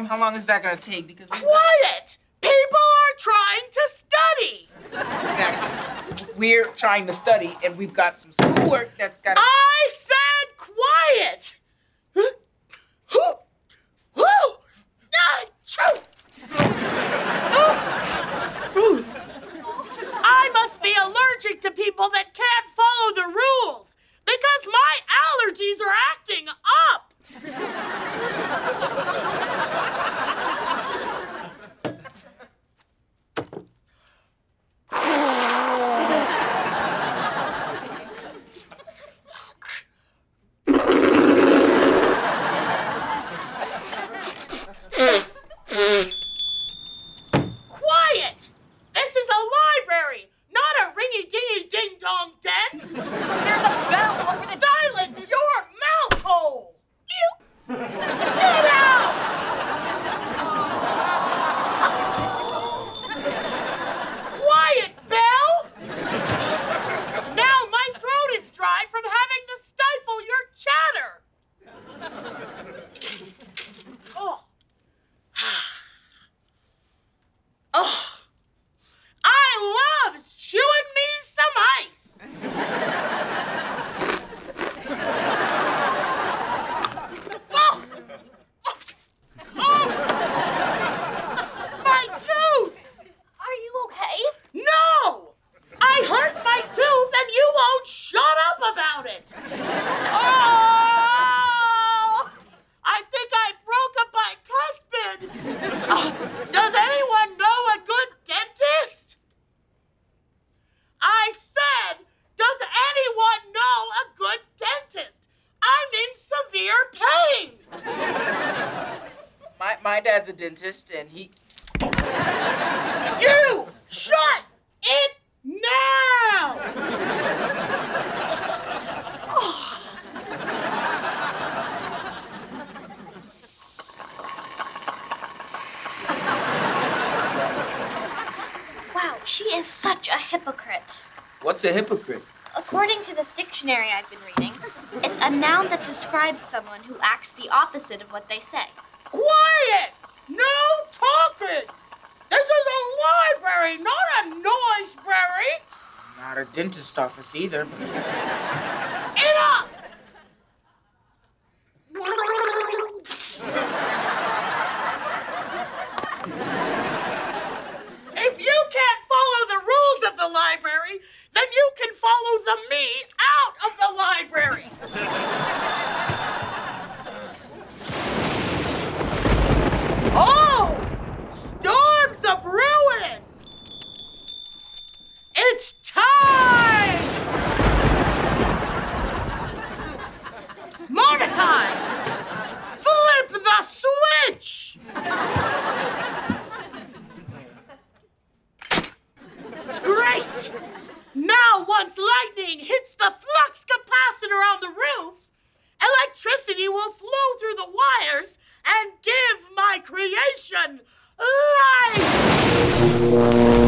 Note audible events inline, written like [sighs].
long is that going to take? Because Quiet! People are trying to study. exactly, we're trying to study, and we've got some schoolwork that's got. I said quiet. Who? Who? I must be allergic to people that can't follow the rules because my allergies are acting up. Quiet! This is a library, not a ringy dingy ding dong den. There's a bell over the. Silence your mouth hole! Get out! Quiet, Belle! Now my throat is dry from having to stifle your chatter. Oh. Oh. I love chewing me some ice. Oh. Oh. My tooth! Are you okay? No! I hurt my tooth and you won't shut up about it! Oh! I think I broke up my cuspid! Oh, does anyone know a good dentist? I said, does anyone know a good dentist? I'm in severe pain! My, my dad's a dentist, and he. You shut it now! [sighs] Wow, she is such a hypocrite. What's a hypocrite? According to this dictionary I've been reading, it's a noun that describes someone who acts the opposite of what they say. Quiet! No talking! This is a library, not a noiseberry! Not a dentist office either. Enough! If you can't follow the rules of the library, then you can follow the me out of the library. Oh! Storms a brewing! It's time! Mordecai! Flip the switch! Great! Now, once lightning hits the flux capacitor on the roof, electricity will flow through the wires and give my creation life!